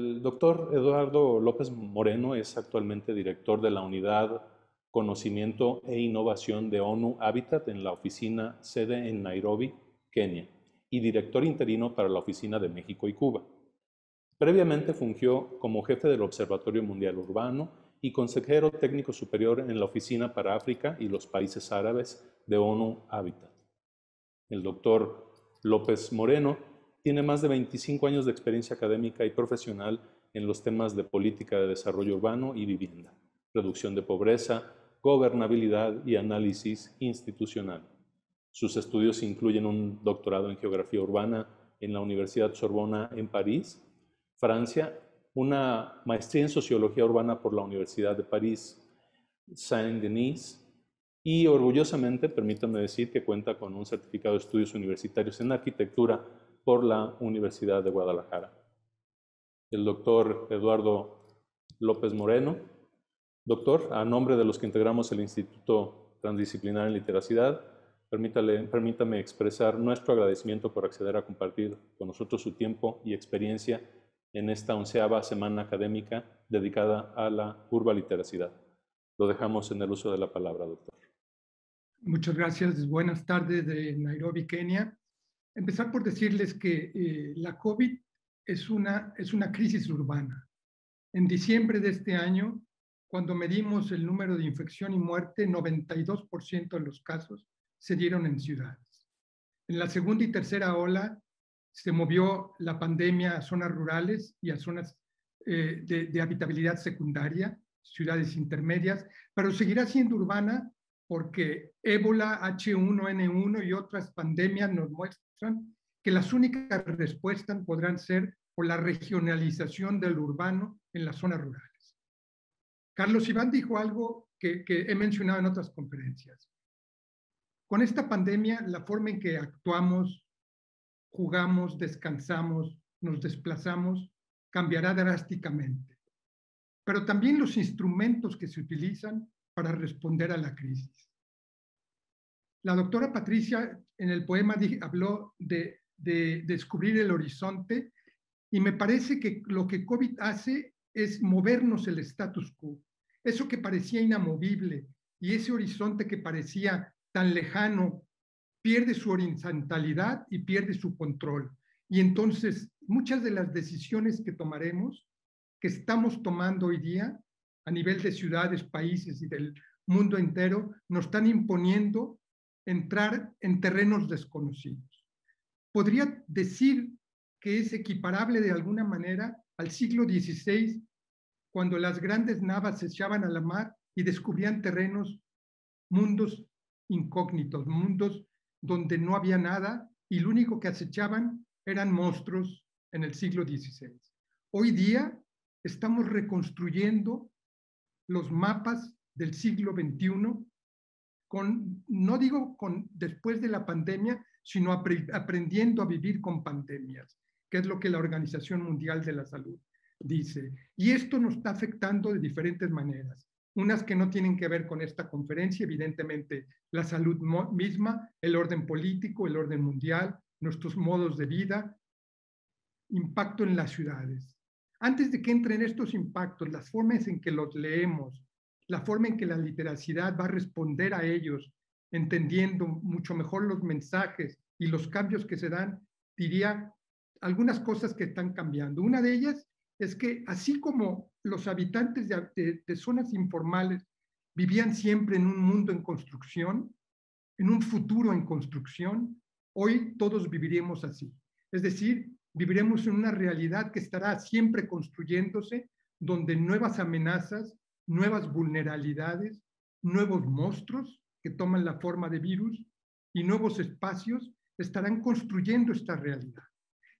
El doctor Eduardo López Moreno es actualmente director de la Unidad Conocimiento e Innovación de ONU Habitat en la oficina sede en Nairobi, Kenia, y director interino para la oficina de México y Cuba. Previamente fungió como jefe del Observatorio Mundial Urbano y consejero técnico superior en la Oficina para África y los Países Árabes de ONU Habitat. El doctor López Moreno tiene más de 25 años de experiencia académica y profesional en los temas de política de desarrollo urbano y vivienda, reducción de pobreza, gobernabilidad y análisis institucional. Sus estudios incluyen un doctorado en geografía urbana en la Universidad Sorbona en París, Francia, una maestría en sociología urbana por la Universidad de París, Saint-Denis, y orgullosamente, permítanme decir que cuenta con un certificado de estudios universitarios en arquitectura por la Universidad de Guadalajara. El doctor Eduardo López Moreno. Doctor, a nombre de los que integramos el Instituto Transdisciplinar en Literacidad, permítame expresar nuestro agradecimiento por acceder a compartir con nosotros su tiempo y experiencia en esta onceava semana académica dedicada a la urba literacidad. Lo dejamos en el uso de la palabra, doctor. Muchas gracias. Buenas tardes de Nairobi, Kenia empezar por decirles que eh, la COVID es una, es una crisis urbana. En diciembre de este año, cuando medimos el número de infección y muerte, 92% de los casos se dieron en ciudades. En la segunda y tercera ola se movió la pandemia a zonas rurales y a zonas eh, de, de habitabilidad secundaria, ciudades intermedias, pero seguirá siendo urbana porque ébola, H1N1 y otras pandemias nos muestran que las únicas respuestas podrán ser por la regionalización del urbano en las zonas rurales. Carlos Iván dijo algo que, que he mencionado en otras conferencias. Con esta pandemia, la forma en que actuamos, jugamos, descansamos, nos desplazamos, cambiará drásticamente. Pero también los instrumentos que se utilizan para responder a la crisis. La doctora Patricia en el poema habló de, descubrir el horizonte y me parece que lo que COVID hace es movernos el status quo. Eso que parecía inamovible y ese horizonte que parecía tan lejano pierde su horizontalidad y pierde su control. Y entonces muchas de las decisiones que tomaremos, que estamos tomando hoy día a nivel de ciudades, países y del mundo entero, nos están imponiendo entrar en terrenos desconocidos. Podría decir que es equiparable de alguna manera al siglo XVI, cuando las grandes navas se echaban a la mar y descubrían terrenos, mundos incógnitos, mundos donde no había nada y lo único que acechaban eran monstruos en el siglo XVI. Hoy día estamos reconstruyendo los mapas del siglo XXI con, no digo con, después de la pandemia, sino aprendiendo a vivir con pandemias, que es lo que la Organización Mundial de la Salud dice. Y esto nos está afectando de diferentes maneras. Unas que no tienen que ver con esta conferencia, evidentemente la salud misma, el orden político, el orden mundial, nuestros modos de vida, impacto en las ciudades. Antes de que entren estos impactos, las formas en que los leemos, la forma en que la literacidad va a responder a ellos, entendiendo mucho mejor los mensajes y los cambios que se dan, diría algunas cosas que están cambiando. Una de ellas es que así como los habitantes de, de zonas informales vivían siempre en un mundo en construcción, en un futuro en construcción, hoy todos viviremos así. Es decir, viviremos en una realidad que estará siempre construyéndose, donde nuevas amenazas, nuevas vulnerabilidades, nuevos monstruos que toman la forma de virus y nuevos espacios estarán construyendo esta realidad.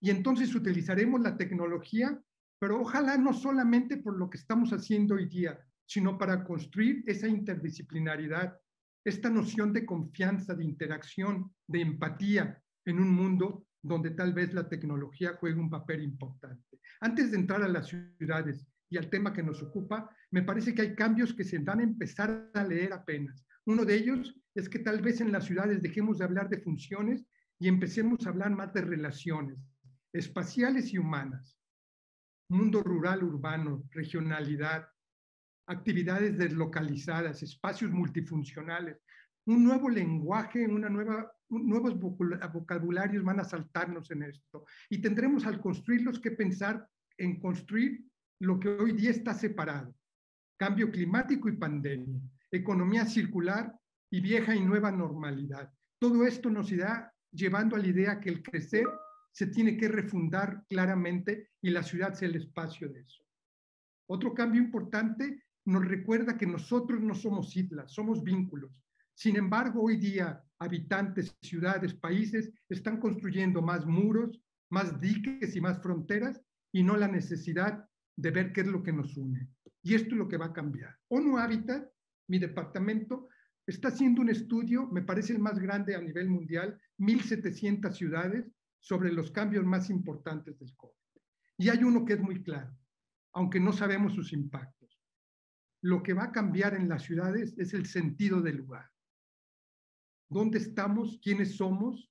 Y entonces utilizaremos la tecnología, pero ojalá no solamente por lo que estamos haciendo hoy día, sino para construir esa interdisciplinaridad, esta noción de confianza, de interacción, de empatía en un mundo donde tal vez la tecnología juegue un papel importante. Antes de entrar a las ciudades, y al tema que nos ocupa, me parece que hay cambios que se van a empezar a leer apenas. Uno de ellos es que tal vez en las ciudades dejemos de hablar de funciones y empecemos a hablar más de relaciones espaciales y humanas. mundo rural, urbano, regionalidad, actividades deslocalizadas, espacios multifuncionales, un nuevo lenguaje, una nueva, nuevos vocabularios van a saltarnos en esto. Y tendremos al construirlos que pensar en construir lo que hoy día está separado. Cambio climático y pandemia, economía circular y vieja y nueva normalidad. Todo esto nos irá llevando a la idea que el crecer se tiene que refundar claramente y la ciudad sea el espacio de eso. Otro cambio importante nos recuerda que nosotros no somos islas, somos vínculos. Sin embargo, hoy día habitantes, ciudades, países están construyendo más muros, más diques y más fronteras y no la necesidad de ver qué es lo que nos une. Y esto es lo que va a cambiar. ONU Habitat, mi departamento, está haciendo un estudio, me parece el más grande a nivel mundial, 1.700 ciudades, sobre los cambios más importantes del COVID. Y hay uno que es muy claro, aunque no sabemos sus impactos. Lo que va a cambiar en las ciudades es el sentido del lugar. ¿Dónde estamos? ¿Quiénes somos?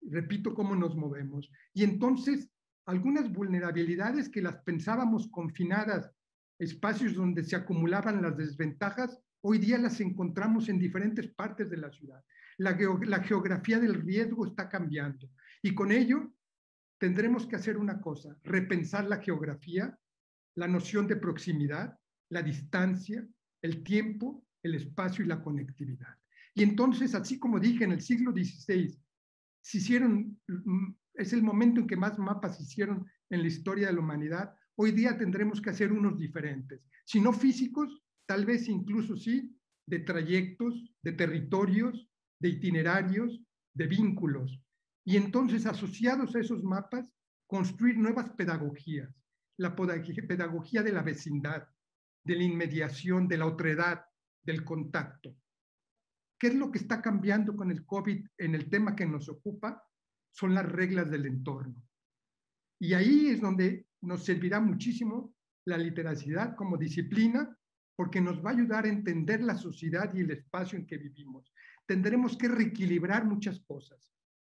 Repito, cómo nos movemos. Y entonces, algunas vulnerabilidades que las pensábamos confinadas, espacios donde se acumulaban las desventajas, hoy día las encontramos en diferentes partes de la ciudad. La, geografía del riesgo está cambiando. Y con ello tendremos que hacer una cosa, repensar la geografía, la noción de proximidad, la distancia, el tiempo, el espacio y la conectividad. Y entonces, así como dije, en el siglo XVI se hicieron, mm, es el momento en que más mapas se hicieron en la historia de la humanidad, hoy día tendremos que hacer unos diferentes, si no físicos, tal vez incluso sí, de trayectos, de territorios, de itinerarios, de vínculos, y entonces, asociados a esos mapas, construir nuevas pedagogías, la pedagogía de la vecindad, de la inmediación, de la otredad, del contacto. ¿Qué es lo que está cambiando con el COVID en el tema que nos ocupa? Son las reglas del entorno. Y ahí es donde nos servirá muchísimo la literacidad como disciplina, porque nos va a ayudar a entender la sociedad y el espacio en que vivimos. Tendremos que reequilibrar muchas cosas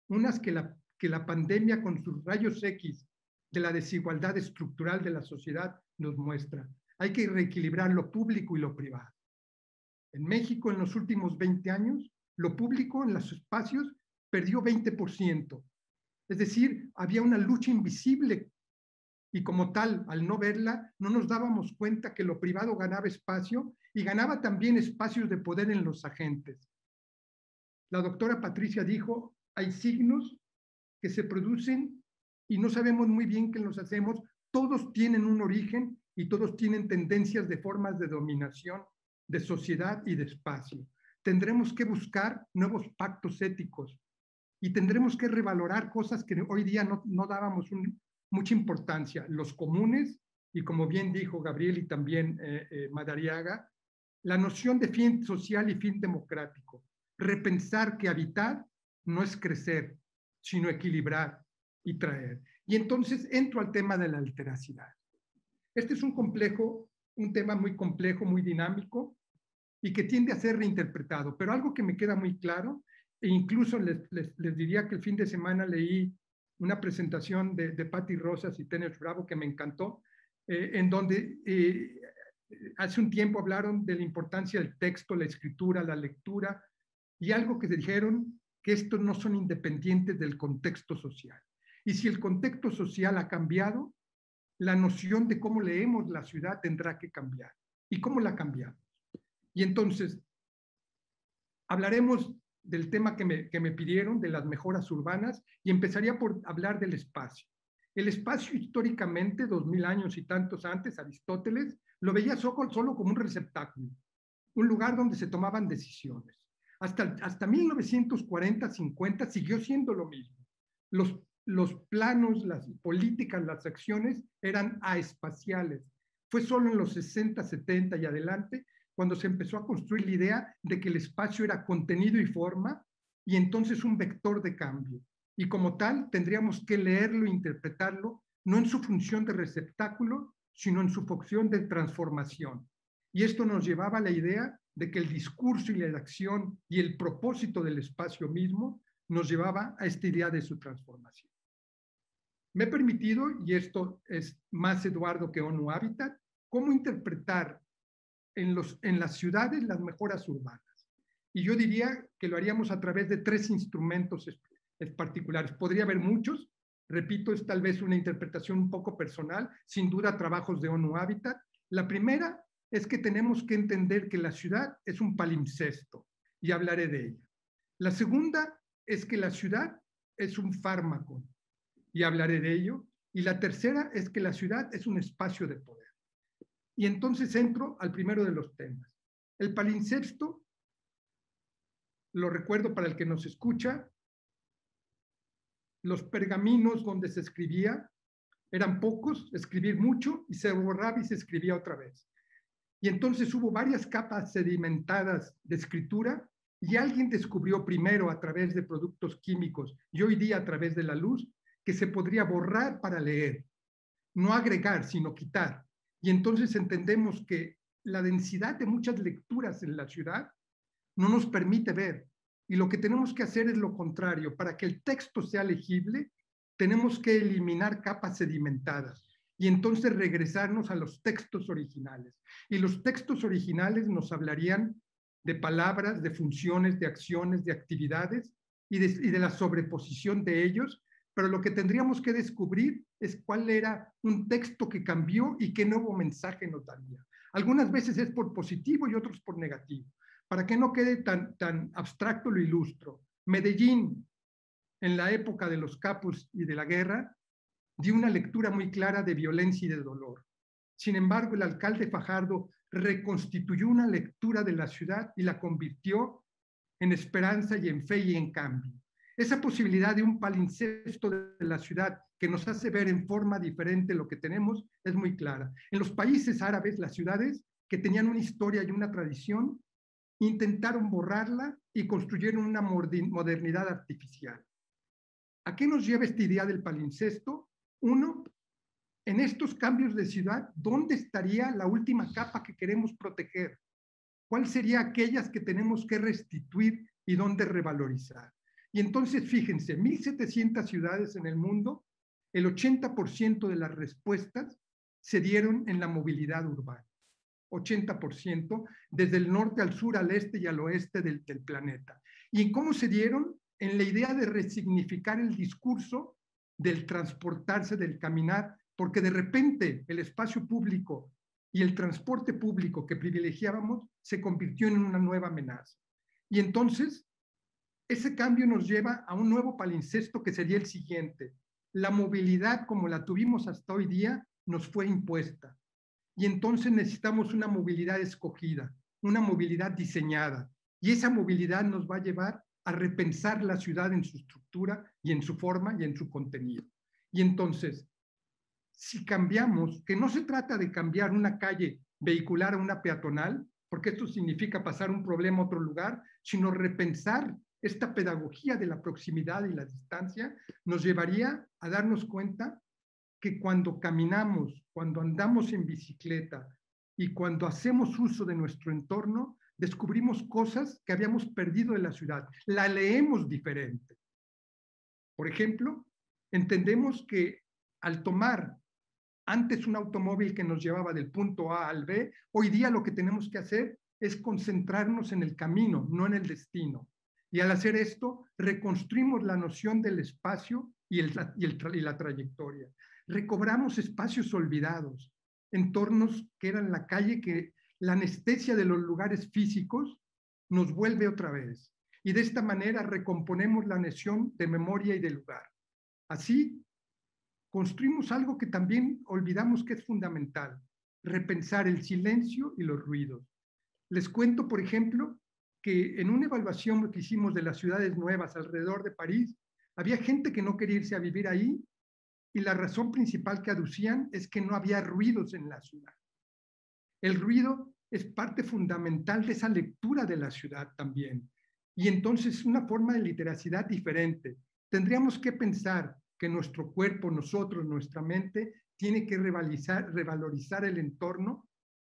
unas que la, que la pandemia con sus rayos X de la desigualdad estructural de la sociedad nos muestra. Hay que reequilibrar lo público y lo privado. En México, en los últimos 20 años, lo público en los espacios perdió 20%. Es decir, había una lucha invisible y como tal, al no verla, no nos dábamos cuenta que lo privado ganaba espacio y ganaba también espacios de poder en los agentes. La doctora Patricia dijo, hay signos que se producen y no sabemos muy bien qué los hacemos. Todos tienen un origen y todos tienen tendencias de formas de dominación de sociedad y de espacio. Tendremos que buscar nuevos pactos éticos y tendremos que revalorar cosas que hoy día no, no dábamos mucha importancia, los comunes y como bien dijo Gabriel y también eh, eh, Madariaga, la noción de fin social y fin democrático, repensar que habitar no es crecer, sino equilibrar y traer. Y entonces entro al tema de la alteracidad. Este es un complejo, un tema muy complejo, muy dinámico y que tiende a ser reinterpretado. Pero algo que me queda muy claro, e incluso les, diría que el fin de semana leí una presentación de, de Patti Rosas y Tener Bravo que me encantó, eh, en donde eh, hace un tiempo hablaron de la importancia del texto, la escritura, la lectura, y algo que dijeron que estos no son independientes del contexto social. Y si el contexto social ha cambiado, la noción de cómo leemos la ciudad tendrá que cambiar. ¿Y cómo la cambiamos? Y entonces, hablaremos del tema que me, que me pidieron, de las mejoras urbanas, y empezaría por hablar del espacio. El espacio históricamente, dos mil años y tantos antes, Aristóteles lo veía solo, como un receptáculo, un lugar donde se tomaban decisiones. Hasta, hasta 1940-50 siguió siendo lo mismo. Los, los planos, las políticas, las acciones eran aespaciales. Fue solo en los 60, 70 y adelante cuando se empezó a construir la idea de que el espacio era contenido y forma y entonces un vector de cambio. Y como tal, tendríamos que leerlo e interpretarlo no en su función de receptáculo, sino en su función de transformación. Y esto nos llevaba a la idea de que el discurso y la acción y el propósito del espacio mismo nos llevaba a esta idea de su transformación. me he permitido, y esto es más Eduardo que ONU Habitat, cómo interpretar en, las ciudades las mejoras urbanas. Y yo diría que lo haríamos a través de tres instrumentos particulares. Podría haber muchos, repito, es tal vez una interpretación un poco personal, sin duda trabajos de ONU Habitat. La primera es que tenemos que entender que la ciudad es un palimpsesto y hablaré de ella. La segunda es que la ciudad es un fármaco y hablaré de ello. Y la tercera es que la ciudad es un espacio de poder. Y entonces entro al primero de los temas. El palimpsesto lo recuerdo para el que nos escucha, los pergaminos donde se escribía eran pocos, escribir mucho y se borraba y se escribía otra vez. Y entonces hubo varias capas sedimentadas de escritura y alguien descubrió primero a través de productos químicos y hoy día a través de la luz que se podría borrar para leer, no agregar, sino quitar. Y entonces entendemos que la densidad de muchas lecturas en la ciudad no nos permite ver. Y lo que tenemos que hacer es lo contrario. Para que el texto sea legible, tenemos que eliminar capas sedimentadas y entonces regresarnos a los textos originales. Y los textos originales nos hablarían de palabras, de funciones, de acciones, de actividades y de, la sobreposición de ellos, pero lo que tendríamos que descubrir es cuál era un texto que cambió y qué nuevo mensaje nos daría. Algunas veces es por positivo y otros por negativo. Para que no quede tan, tan abstracto, lo ilustro. Medellín, en la época de los capos y de la guerra, dio una lectura muy clara de violencia y de dolor. Sin embargo, el alcalde Fajardo reconstituyó una lectura de la ciudad y la convirtió en esperanza y en fe y en cambio. Esa posibilidad de un palincesto de la ciudad que nos hace ver en forma diferente lo que tenemos es muy clara. En los países árabes, las ciudades que tenían una historia y una tradición intentaron borrarla y construyeron una modernidad artificial. ¿A qué nos lleva esta idea del palincesto? Uno, en estos cambios de ciudad, ¿dónde estaría la última capa que queremos proteger? ¿Cuál sería aquellas que tenemos que restituir y dónde revalorizar? Y entonces, fíjense, 1.700 ciudades en el mundo, el 80% de las respuestas se dieron en la movilidad urbana. 80%, desde el norte al sur, al este y al oeste del, del planeta. ¿Y cómo se dieron? En la idea de resignificar el discurso del transportarse, del caminar, porque de repente el espacio público y el transporte público que privilegiábamos se convirtió en una nueva amenaza. Y entonces, ese cambio nos lleva a un nuevo palincesto que sería el siguiente. La movilidad como la tuvimos hasta hoy día nos fue impuesta. Y entonces necesitamos una movilidad escogida, una movilidad diseñada. Y esa movilidad nos va a llevar a repensar la ciudad en su estructura y en su forma y en su contenido. Y entonces, si cambiamos, que no se trata de cambiar una calle vehicular a una peatonal, porque esto significa pasar un problema a otro lugar, sino repensar esta pedagogía de la proximidad y la distancia, nos llevaría a darnos cuenta que cuando caminamos, cuando andamos en bicicleta y cuando hacemos uso de nuestro entorno, descubrimos cosas que habíamos perdido de la ciudad. La leemos diferente. Por ejemplo, entendemos que al tomar antes un automóvil que nos llevaba del punto A al B, hoy día lo que tenemos que hacer es concentrarnos en el camino, no en el destino. Y al hacer esto, reconstruimos la noción del espacio y, la trayectoria recobramos espacios olvidados, entornos que eran la calle, que la anestesia de los lugares físicos nos vuelve otra vez. Y de esta manera recomponemos la noción de memoria y de lugar. Así, construimos algo que también olvidamos que es fundamental, repensar el silencio y los ruidos. Les cuento, por ejemplo, que en una evaluación que hicimos de las ciudades nuevas alrededor de París, había gente que no quería irse a vivir ahí y la razón principal que aducían es que no había ruidos en la ciudad. El ruido es parte fundamental de esa lectura de la ciudad también. Y entonces una forma de literacidad diferente. Tendríamos que pensar que nuestro cuerpo, nosotros, nuestra mente, tiene que revalorizar, revalorizar el entorno,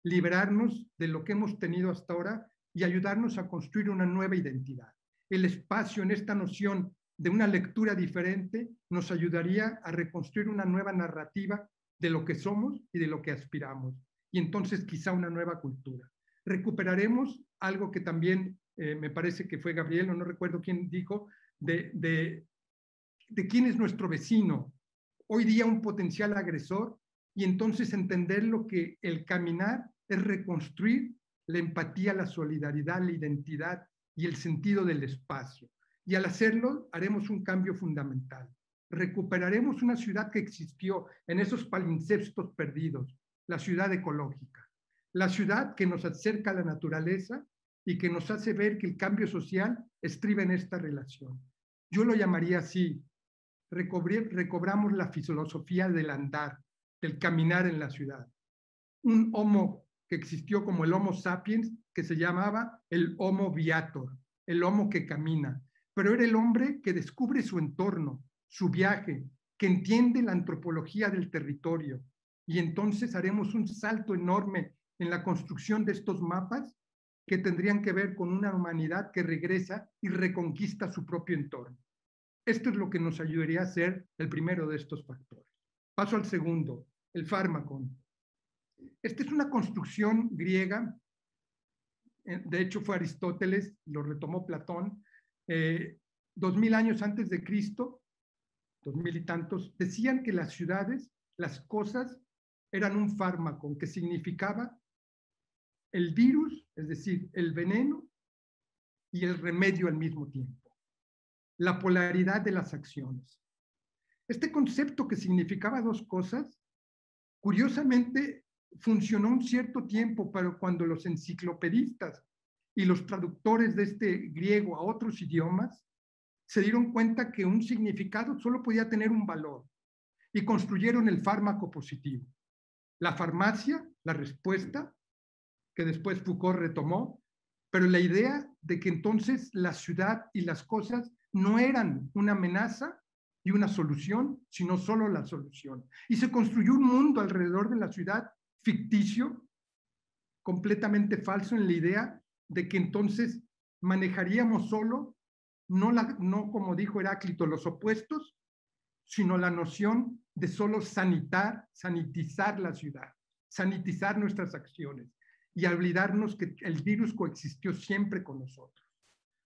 liberarnos de lo que hemos tenido hasta ahora y ayudarnos a construir una nueva identidad. El espacio en esta noción de una lectura diferente nos ayudaría a reconstruir una nueva narrativa de lo que somos y de lo que aspiramos. Y entonces quizá una nueva cultura. Recuperaremos algo que también eh, me parece que fue Gabriel, o no recuerdo quién dijo, de, de, de quién es nuestro vecino. Hoy día un potencial agresor y entonces entender lo que el caminar es reconstruir la empatía, la solidaridad, la identidad y el sentido del espacio. Y al hacerlo haremos un cambio fundamental. Recuperaremos una ciudad que existió en esos palincestos perdidos, la ciudad ecológica, la ciudad que nos acerca a la naturaleza y que nos hace ver que el cambio social estriba en esta relación. Yo lo llamaría así, recobramos la filosofía del andar, del caminar en la ciudad. Un homo que existió como el Homo sapiens, que se llamaba el Homo viator, el Homo que camina, pero era el hombre que descubre su entorno, su viaje, que entiende la antropología del territorio. Y entonces haremos un salto enorme en la construcción de estos mapas que tendrían que ver con una humanidad que regresa y reconquista su propio entorno. Esto es lo que nos ayudaría a ser el primero de estos factores. Paso al segundo, el fármaco. Esta es una construcción griega, eh, de hecho fue Aristóteles, lo retomó Platón, eh, dos mil años antes de Cristo, dos mil y tantos, decían que las ciudades, las cosas, eran un fármaco que significaba el virus, es decir, el veneno y el remedio al mismo tiempo. La polaridad de las acciones. Este concepto que significaba dos cosas, curiosamente funcionó un cierto tiempo, pero cuando los enciclopedistas y los traductores de este griego a otros idiomas se dieron cuenta que un significado solo podía tener un valor y construyeron el fármaco positivo. La farmacia, la respuesta, que después Foucault retomó, pero la idea de que entonces la ciudad y las cosas no eran una amenaza y una solución, sino solo la solución. Y se construyó un mundo alrededor de la ciudad ficticio, completamente falso en la idea de que entonces manejaríamos solo, no, la, no como dijo Heráclito, los opuestos, sino la noción de solo sanitar, sanitizar la ciudad, sanitizar nuestras acciones y olvidarnos que el virus coexistió siempre con nosotros.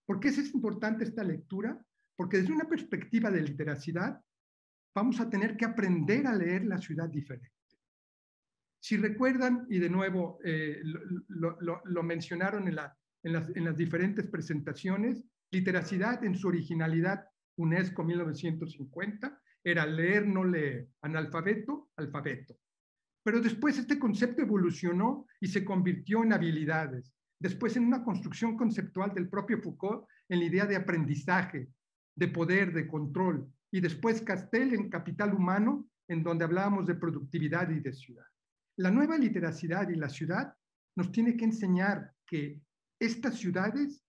¿Por qué es importante esta lectura? Porque desde una perspectiva de literacidad vamos a tener que aprender a leer la ciudad diferente. Si recuerdan, y de nuevo eh, lo, mencionaron en, en, las, diferentes presentaciones, literacidad en su originalidad UNESCO 1950 era leer, no leer, analfabeto, alfabeto. Pero después este concepto evolucionó y se convirtió en habilidades. Después en una construcción conceptual del propio Foucault en la idea de aprendizaje, de poder, de control. Y después Castell en Capital Humano, en donde hablábamos de productividad y de ciudad. La nueva literacidad y la ciudad nos tiene que enseñar que estas ciudades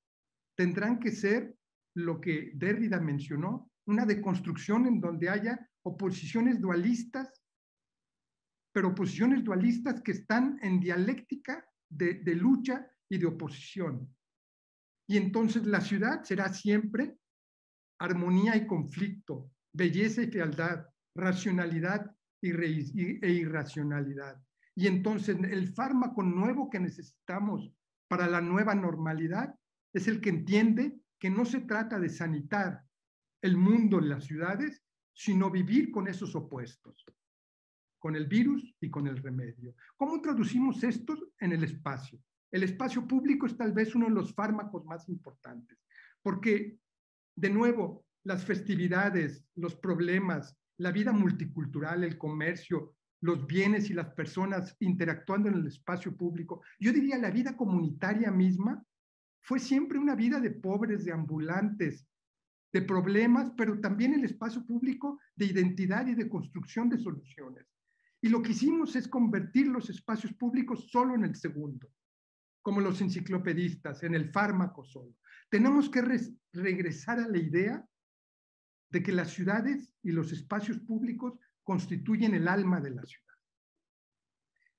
tendrán que ser lo que Derrida mencionó, una deconstrucción en donde haya oposiciones dualistas, pero oposiciones dualistas que están en dialéctica de, de lucha y de oposición. Y entonces la ciudad será siempre armonía y conflicto, belleza y fealdad, racionalidad e irracionalidad. Y entonces el fármaco nuevo que necesitamos para la nueva normalidad es el que entiende que no se trata de sanitar el mundo en las ciudades, sino vivir con esos opuestos, con el virus y con el remedio. ¿Cómo traducimos esto en el espacio? El espacio público es tal vez uno de los fármacos más importantes, porque, de nuevo, las festividades, los problemas, la vida multicultural, el comercio, los bienes y las personas interactuando en el espacio público. Yo diría la vida comunitaria misma fue siempre una vida de pobres, de ambulantes, de problemas, pero también el espacio público de identidad y de construcción de soluciones. Y lo que hicimos es convertir los espacios públicos solo en el segundo, como los enciclopedistas, en el fármaco solo. Tenemos que regresar a la idea de que las ciudades y los espacios públicos constituyen el alma de la ciudad.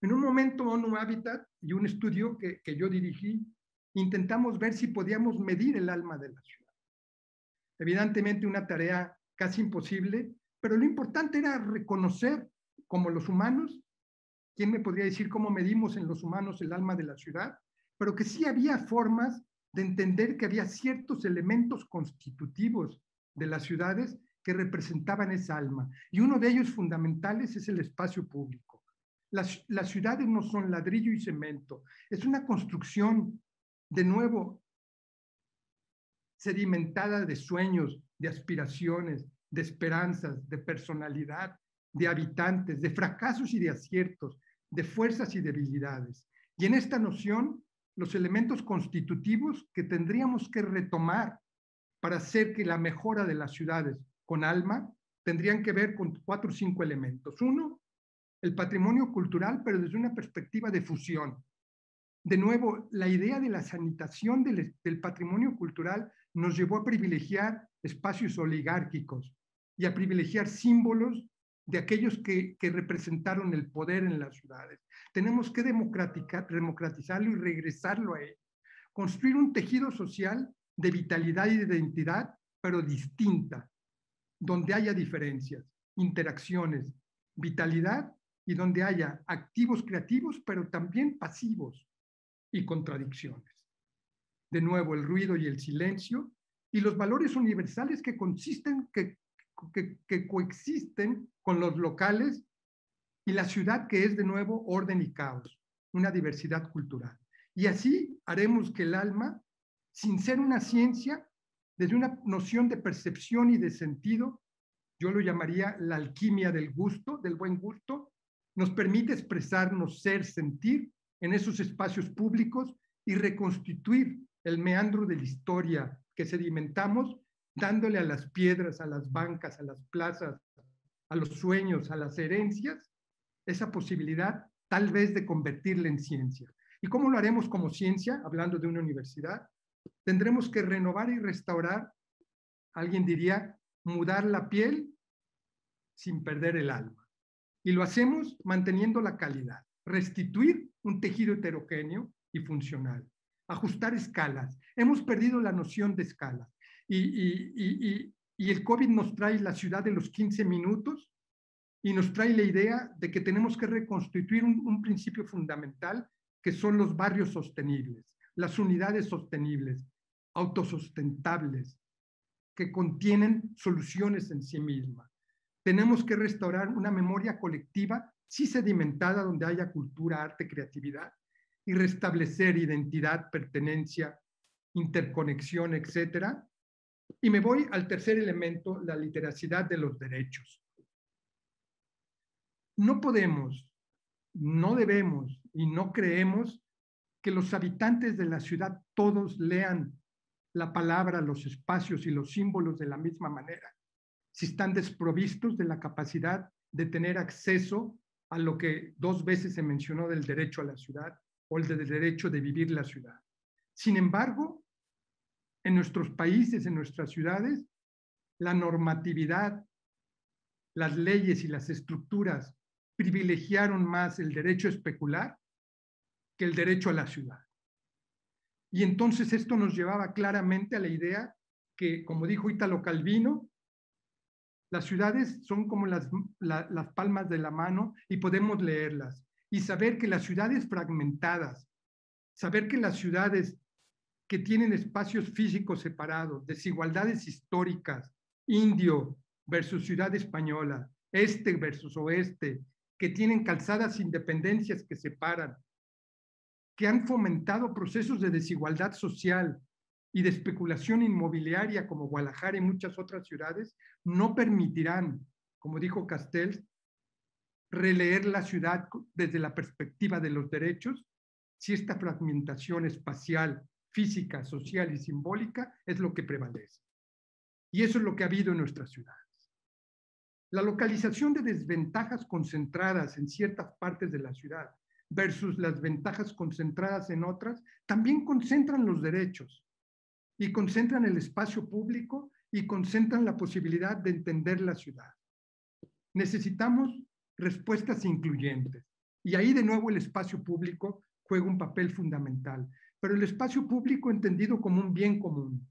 En un momento, ONU Habitat y un estudio que, que yo dirigí, intentamos ver si podíamos medir el alma de la ciudad. evidentemente una tarea casi imposible, pero lo importante era reconocer como los humanos, ¿quién me podría decir cómo medimos en los humanos el alma de la ciudad? Pero que sí había formas de entender que había ciertos elementos constitutivos de las ciudades que representaban esa alma. Y uno de ellos fundamentales es el espacio público. Las, las ciudades no son ladrillo y cemento, es una construcción, de nuevo, sedimentada de sueños, de aspiraciones, de esperanzas, de personalidad, de habitantes, de fracasos y de aciertos, de fuerzas y debilidades. Y en esta noción, los elementos constitutivos que tendríamos que retomar para hacer que la mejora de las ciudades con alma tendrían que ver con cuatro o cinco elementos. Uno, el patrimonio cultural, pero desde una perspectiva de fusión. De nuevo, la idea de la sanitación del, patrimonio cultural nos llevó a privilegiar espacios oligárquicos y a privilegiar símbolos de aquellos que, que representaron el poder en las ciudades. Tenemos que democratizarlo y regresarlo a él. Construir un tejido social de vitalidad y de identidad, pero distinta, donde haya diferencias, interacciones, vitalidad y donde haya activos creativos, pero también pasivos y contradicciones. De nuevo, el ruido y el silencio y los valores universales que consisten, que, que, coexisten con los locales y la ciudad que es de nuevo orden y caos, una diversidad cultural. Y así haremos que el alma, sin ser una ciencia, desde una noción de percepción y de sentido, yo lo llamaría la alquimia del gusto, del buen gusto, nos permite expresarnos, ser, sentir en esos espacios públicos y reconstituir el meandro de la historia que sedimentamos, dándole a las piedras, a las bancas, a las plazas, a los sueños, a las herencias, esa posibilidad tal vez de convertirla en ciencia. ¿Y cómo lo haremos como ciencia, hablando de una universidad? Tendremos que renovar y restaurar, alguien diría, mudar la piel sin perder el alma. Y lo hacemos manteniendo la calidad, restituir un tejido heterogéneo y funcional, ajustar escalas. Hemos perdido la noción de escala. Y, el COVID nos trae la ciudad de los 15 minutos y nos trae la idea de que tenemos que reconstituir un principio fundamental que son los barrios sostenibles, las unidades sostenibles, autosustentables, que contienen soluciones en sí mismas. Tenemos que restaurar una memoria colectiva, sí sedimentada, donde haya cultura, arte, creatividad, y restablecer identidad, pertenencia, interconexión, etcétera. Y me voy al tercer elemento, la literacidad de los derechos. No podemos, no debemos y no creemos que los habitantes de la ciudad todos lean la palabra, los espacios y los símbolos de la misma manera, si están desprovistos de la capacidad de tener acceso a lo que dos veces se mencionó del derecho a la ciudad o el del derecho de vivir la ciudad. Sin embargo, en nuestros países, en nuestras ciudades, la normatividad, las leyes y las estructuras privilegiaron más el derecho especular que el derecho a la ciudad. Y entonces esto nos llevaba claramente a la idea que, como dijo Italo Calvino, las ciudades son como las, las palmas de la mano y podemos leerlas. Y saber que las ciudades fragmentadas, saber que las ciudades que tienen espacios físicos separados, desigualdades históricas, indio versus ciudad española, este versus oeste, que tienen calzadas independencias que separan, que han fomentado procesos de desigualdad social y de especulación inmobiliaria como Guadalajara y muchas otras ciudades, no permitirán, como dijo Castells, releer la ciudad desde la perspectiva de los derechos si esta fragmentación espacial, física, social y simbólica es lo que prevalece. Y eso es lo que ha habido en nuestras ciudades. La localización de desventajas concentradas en ciertas partes de la ciudad versus las ventajas concentradas en otras, también concentran los derechos y concentran el espacio público y concentran la posibilidad de entender la ciudad. Necesitamos respuestas incluyentes y ahí de nuevo el espacio público juega un papel fundamental, pero el espacio público entendido como un bien común,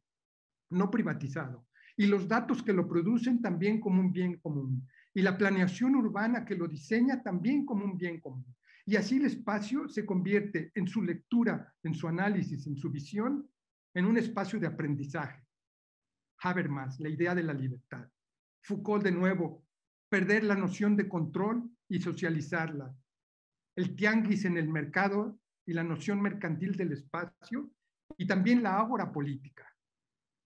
no privatizado. y los datos que lo producen también como un bien común, y la planeación urbana que lo diseña también como un bien común. Y así el espacio se convierte en su lectura, en su análisis, en su visión, en un espacio de aprendizaje. Habermas, la idea de la libertad. Foucault de nuevo, perder la noción de control y socializarla. El tianguis en el mercado y la noción mercantil del espacio y también la ágora política.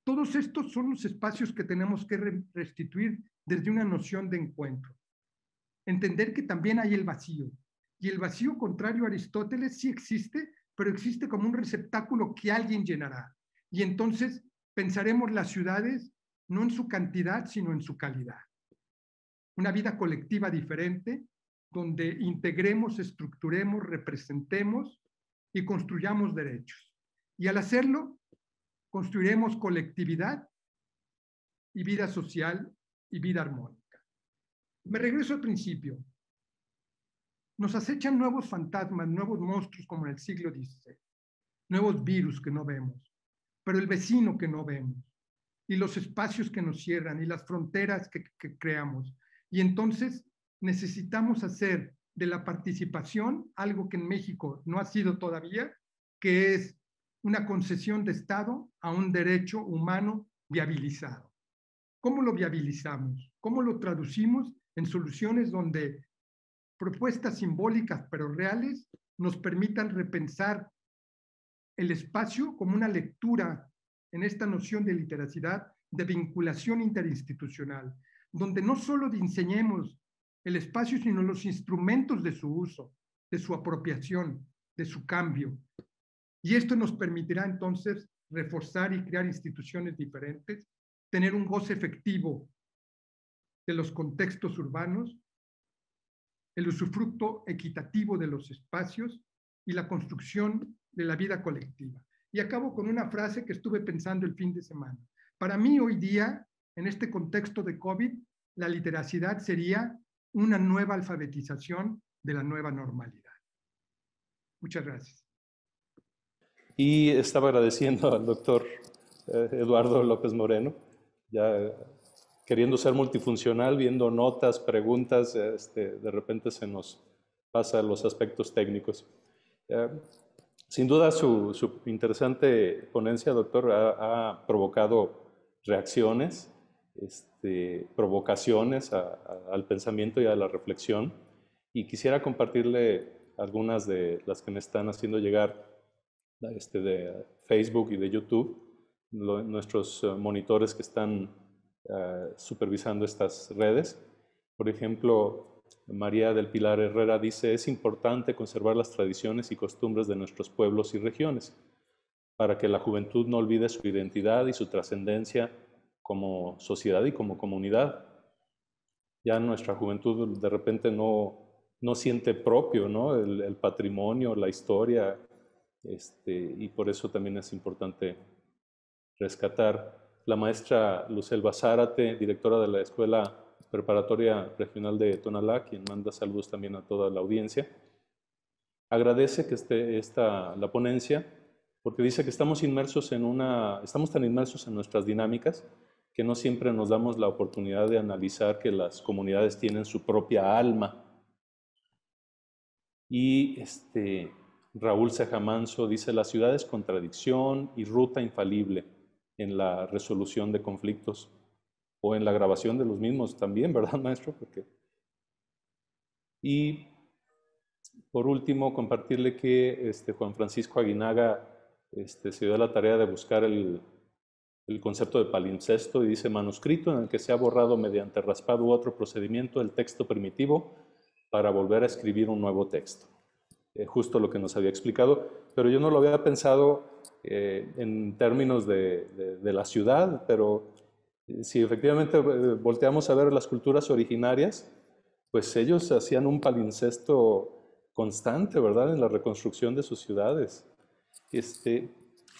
Todos estos son los espacios que tenemos que restituir desde una noción de encuentro. Entender que también hay el vacío. Y el vacío, contrario a Aristóteles, sí existe, pero existe como un receptáculo que alguien llenará. Y entonces pensaremos las ciudades no en su cantidad, sino en su calidad. Una vida colectiva diferente, donde integremos, estructuremos, representemos y construyamos derechos. Y al hacerlo, construiremos colectividad y vida social y vida armónica. Me regreso al principio. Nos acechan nuevos fantasmas, nuevos monstruos como en el siglo XVI, nuevos virus que no vemos, pero el vecino que no vemos, y los espacios que nos cierran, y las fronteras que, que creamos. Y entonces necesitamos hacer de la participación algo que en México no ha sido todavía, que es una concesión de Estado a un derecho humano viabilizado. ¿Cómo lo viabilizamos? ¿Cómo lo traducimos en soluciones donde propuestas simbólicas pero reales nos permitan repensar el espacio como una lectura en esta noción de literacidad de vinculación interinstitucional, donde no solo diseñemos el espacio, sino los instrumentos de su uso, de su apropiación, de su cambio. Y esto nos permitirá entonces reforzar y crear instituciones diferentes tener un goce efectivo de los contextos urbanos, el usufructo equitativo de los espacios y la construcción de la vida colectiva. Y acabo con una frase que estuve pensando el fin de semana. Para mí hoy día, en este contexto de COVID, la literacidad sería una nueva alfabetización de la nueva normalidad. Muchas gracias. Y estaba agradeciendo al doctor eh, Eduardo López Moreno ya queriendo ser multifuncional, viendo notas, preguntas, este, de repente se nos pasa los aspectos técnicos. sin duda su, interesante ponencia, doctor, ha, provocado reacciones, este, provocaciones al pensamiento y a la reflexión y quisiera compartirle algunas de las que me están haciendo llegar este, de Facebook y de YouTube nuestros eh, monitores que están eh, supervisando estas redes. Por ejemplo, María del Pilar Herrera dice, es importante conservar las tradiciones y costumbres de nuestros pueblos y regiones para que la juventud no olvide su identidad y su trascendencia como sociedad y como comunidad. Ya nuestra juventud de repente no, no siente propio ¿no? El, el, patrimonio, la historia, este, y por eso también es importante rescatar. La maestra Lucelva Zárate, directora de la Escuela Preparatoria Regional de Tonalá, quien manda saludos también a toda la audiencia, agradece que esté esta, la ponencia porque dice que estamos inmersos en una, estamos tan inmersos en nuestras dinámicas que no siempre nos damos la oportunidad de analizar que las comunidades tienen su propia alma. Y este, Raúl Cejamanso dice, la ciudad es contradicción y ruta infalible en la resolución de conflictos o en la grabación de los mismos también, ¿verdad, maestro? Porque... Y por último, compartirle que este, Juan Francisco Aguinaga este, se dio la tarea de buscar el, el concepto de palimpsesto y dice manuscrito en el que se ha borrado mediante raspado u otro procedimiento el texto primitivo para volver a escribir un nuevo texto. Eh, justo lo que nos había explicado, pero yo no lo había pensado eh, en términos de, la ciudad, pero eh, si efectivamente volteamos a ver las culturas originarias, pues ellos hacían un palincesto constante, ¿verdad?, en la reconstrucción de sus ciudades. Este,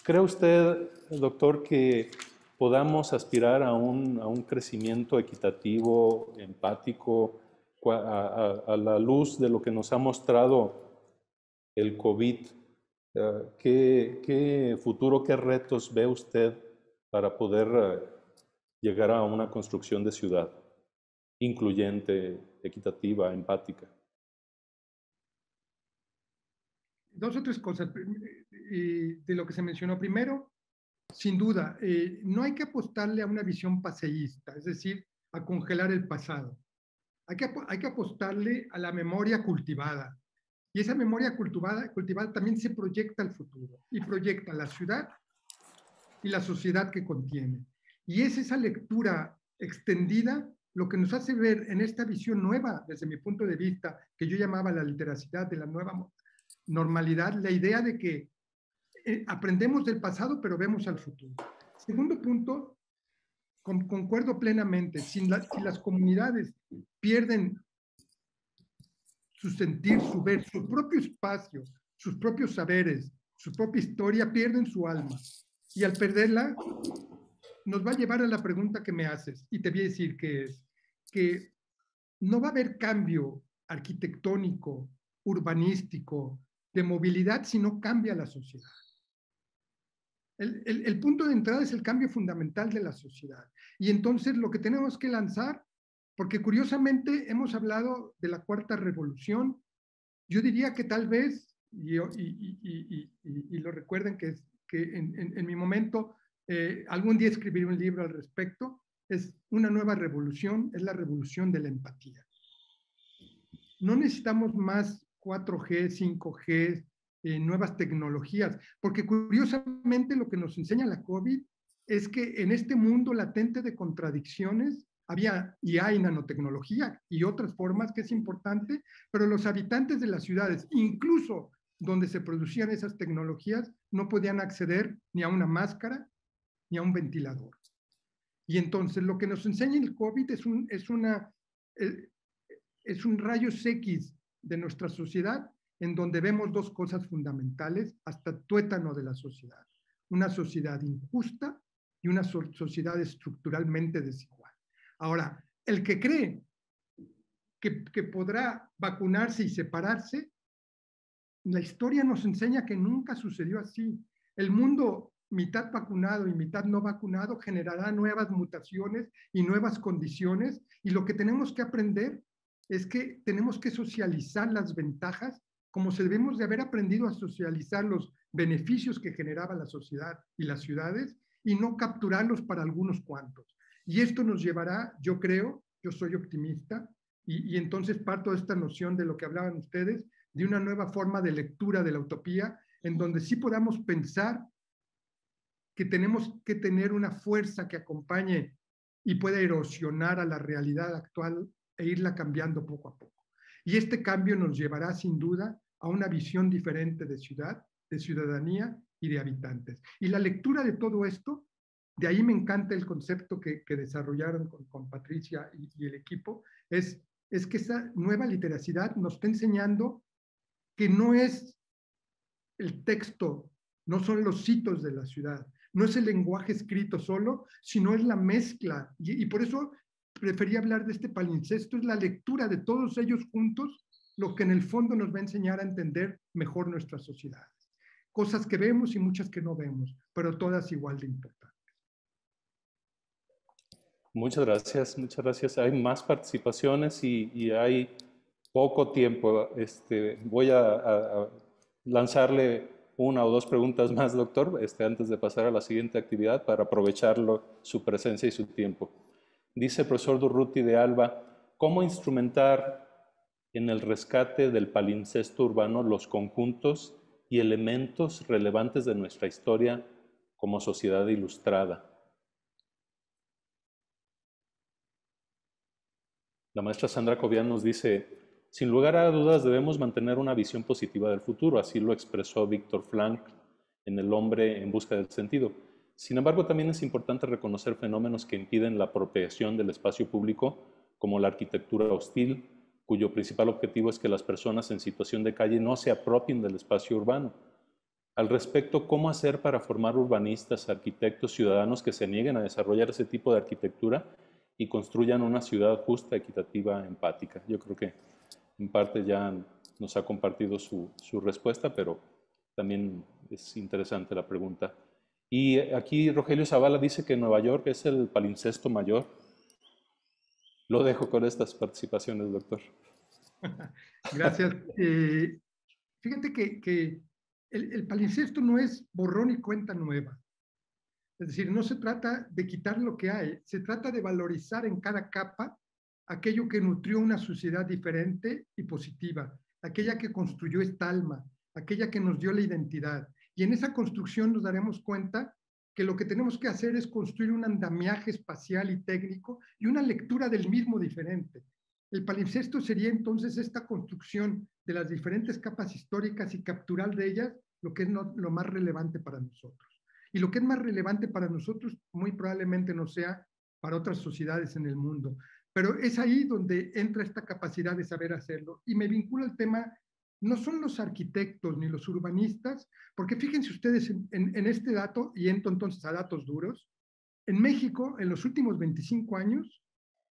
¿Cree usted, doctor, que podamos aspirar a un, a un crecimiento equitativo, empático, a, la luz de lo que nos ha mostrado el COVID, eh, ¿qué, ¿qué, futuro, qué retos ve usted para poder llegar a una construcción de ciudad incluyente, equitativa, empática. Dos o tres cosas de lo que se mencionó primero. Sin duda, eh, no hay que apostarle a una visión paseísta, es decir, a congelar el pasado. Hay que, hay que apostarle a la memoria cultivada. Y esa memoria cultivada, cultivada también se proyecta al futuro y proyecta la ciudad y la sociedad que contiene. Y es esa lectura extendida lo que nos hace ver en esta visión nueva, desde mi punto de vista, que yo llamaba la literacidad de la nueva normalidad, la idea de que eh, aprendemos del pasado, pero vemos al futuro. Segundo punto, concuerdo plenamente, si, si las comunidades pierden su sentir, su ver, su propio espacio, sus propios saberes, su propia historia, pierden su alma. Y al perderla, nos va a llevar a la pregunta que me haces, y te voy a decir que es que no va a haber cambio arquitectónico, urbanístico, de movilidad si no cambia la sociedad. El, el, punto de entrada es el cambio fundamental de la sociedad. Y entonces lo que tenemos que lanzar, porque curiosamente hemos hablado de la cuarta revolución, yo diría que tal vez, y, y, lo recuerden que, es, que en, en, mi momento eh, algún día escribiré un libro al respecto, es una nueva revolución, es la revolución de la empatía. No necesitamos más 4G, 5G, eh, nuevas tecnologías, porque curiosamente lo que nos enseña la COVID es que en este mundo latente de contradicciones había y hay nanotecnología y otras formas que es importante, pero los habitantes de las ciudades, incluso donde se producían esas tecnologías, no podían acceder ni a una máscara ni a un ventilador. Y entonces lo que nos enseña el COVID es un, es una, eh, es un rayos X de nuestra sociedad en donde vemos dos cosas fundamentales hasta tuétano de la sociedad. Una sociedad injusta y una sociedad estructuralmente desigual. Ahora, el que cree que, podrá vacunarse y separarse, la historia nos enseña que nunca sucedió así. El mundo mitad vacunado y mitad no vacunado generará nuevas mutaciones y nuevas condiciones y lo que tenemos que aprender es que tenemos que socializar las ventajas como se debemos de haber aprendido a socializar los beneficios que generaba la sociedad y las ciudades y no capturarlos para algunos cuantos. Y esto nos llevará, yo creo, yo soy optimista, y, entonces parto de esta noción de lo que hablaban ustedes, de una nueva forma de lectura de la utopía, en donde sí podamos pensar que tenemos que tener una fuerza que acompañe y pueda erosionar a la realidad actual e irla cambiando poco a poco. Y este cambio nos llevará sin duda a una visión diferente de ciudad, de ciudadanía y de habitantes. Y la lectura de todo esto, de ahí me encanta el concepto que, desarrollaron con, Patricia y, el equipo, es, es que esa nueva literacidad nos está enseñando que no es el texto, no son los hitos de la ciudad, no es el lenguaje escrito solo, sino es la mezcla. Y, por eso prefería hablar de este palincesto, es la lectura de todos ellos juntos lo que en el fondo nos va a enseñar a entender mejor nuestras sociedades. Cosas que vemos y muchas que no vemos, pero todas igual de importantes. Muchas gracias, muchas gracias. Hay más participaciones y, hay poco tiempo. Este, voy a, lanzarle una o dos preguntas más, doctor, este, antes de pasar a la siguiente actividad para aprovecharlo, su presencia y su tiempo. Dice el profesor Durruti de Alba, ¿cómo instrumentar en el rescate del palincesto urbano los conjuntos y elementos relevantes de nuestra historia como sociedad ilustrada? La maestra Sandra Cobian nos dice, sin lugar a dudas debemos mantener una visión positiva del futuro, así lo expresó Víctor Frank en El hombre en busca del sentido. Sin embargo, también es importante reconocer fenómenos que impiden la apropiación del espacio público, como la arquitectura hostil, cuyo principal objetivo es que las personas en situación de calle no se apropien del espacio urbano. Al respecto, ¿cómo hacer para formar urbanistas, arquitectos, ciudadanos que se nieguen a desarrollar ese tipo de arquitectura y construyan una ciudad justa, equitativa, empática? Yo creo que en parte ya nos ha compartido su, su respuesta, pero también es interesante la pregunta. Y aquí Rogelio Zavala dice que Nueva York es el palincesto mayor. Lo dejo con estas participaciones, doctor. Gracias. Eh, fíjate que, el, el, palincesto no es borrón y cuenta nueva. Es decir, no se trata de quitar lo que hay, se trata de valorizar en cada capa aquello que nutrió una sociedad diferente y positiva, aquella que construyó esta alma, aquella que nos dio la identidad. Y en esa construcción nos daremos cuenta que lo que tenemos que hacer es construir un andamiaje espacial y técnico y una lectura del mismo diferente. El palimpsesto sería entonces esta construcción de las diferentes capas históricas y capturar de ellas lo que es lo más relevante para nosotros. Y lo que es más relevante para nosotros muy probablemente no sea para otras sociedades en el mundo. Pero es ahí donde entra esta capacidad de saber hacerlo. Y me vincula el tema, no son los arquitectos ni los urbanistas, porque fíjense ustedes en, en este dato, y entro entonces a datos duros, en México, en los últimos 25 años,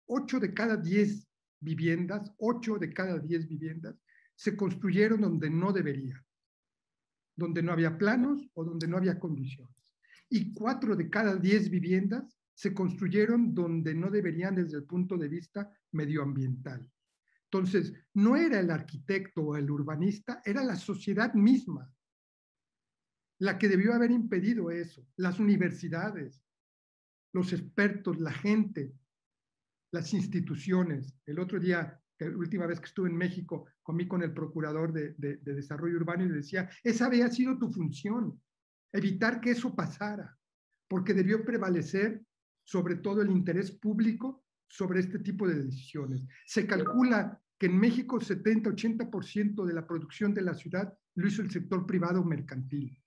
8 de cada 10 viviendas, 8 de cada 10 viviendas, se construyeron donde no debería, donde no había planos o donde no había condiciones. Y 4 de cada 10 viviendas se construyeron donde no deberían desde el punto de vista medioambiental. Entonces, no era el arquitecto o el urbanista, era la sociedad misma la que debió haber impedido eso, las universidades, los expertos, la gente, las instituciones. El otro día, la última vez que estuve en México, comí con el procurador de, de desarrollo urbano y le decía, esa había sido tu función, evitar que eso pasara, porque debió prevalecer sobre todo el interés público sobre este tipo de decisiones. Se calcula que en México 70-80% de la producción de la ciudad lo hizo el sector privado mercantil.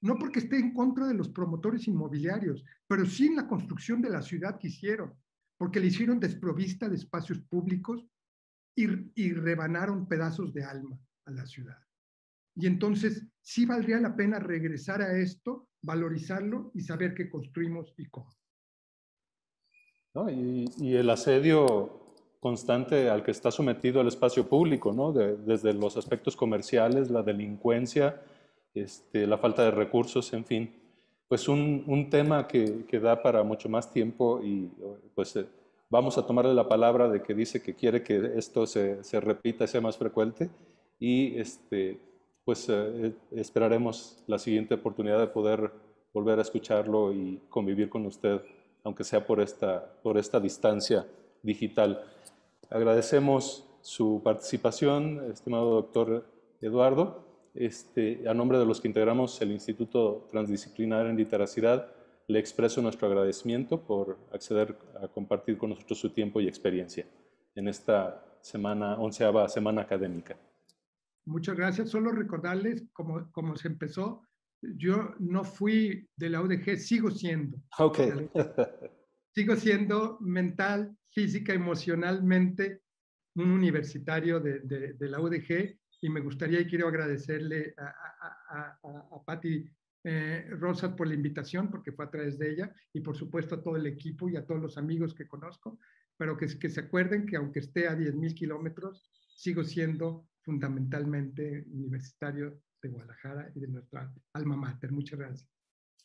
No porque esté en contra de los promotores inmobiliarios, pero sí en la construcción de la ciudad que hicieron, porque le hicieron desprovista de espacios públicos y, y rebanaron pedazos de alma a la ciudad. Y entonces sí valdría la pena regresar a esto, valorizarlo y saber qué construimos y cómo. Y, el asedio constante al que está sometido el espacio público, ¿no? desde los aspectos comerciales, la delincuencia, este, la falta de recursos, en fin. Pues un, un tema que, que, da para mucho más tiempo y pues eh, vamos a tomarle la palabra de que dice que quiere que esto se, se repita, sea más frecuente y este, pues eh, esperaremos la siguiente oportunidad de poder volver a escucharlo y convivir con usted aunque sea por esta, por esta distancia digital. Agradecemos su participación, estimado doctor Eduardo. Este, a nombre de los que integramos el Instituto Transdisciplinar en Literacidad, le expreso nuestro agradecimiento por acceder a compartir con nosotros su tiempo y experiencia en esta semana, onceava semana académica. Muchas gracias. Solo recordarles cómo, cómo se empezó yo no fui de la UDG, sigo siendo. Ok. sigo siendo mental, física, emocionalmente un universitario de, de, la UDG y me gustaría y quiero agradecerle a, a, a, a Patti eh, Rosas por la invitación, porque fue a través de ella, y por supuesto a todo el equipo y a todos los amigos que conozco, pero que, que se acuerden que aunque esté a 10.000 kilómetros, sigo siendo fundamentalmente universitario de Guadalajara y de nuestra alma mater. Muchas gracias.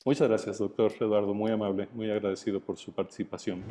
Muchas gracias, doctor Eduardo. Muy amable, muy agradecido por su participación.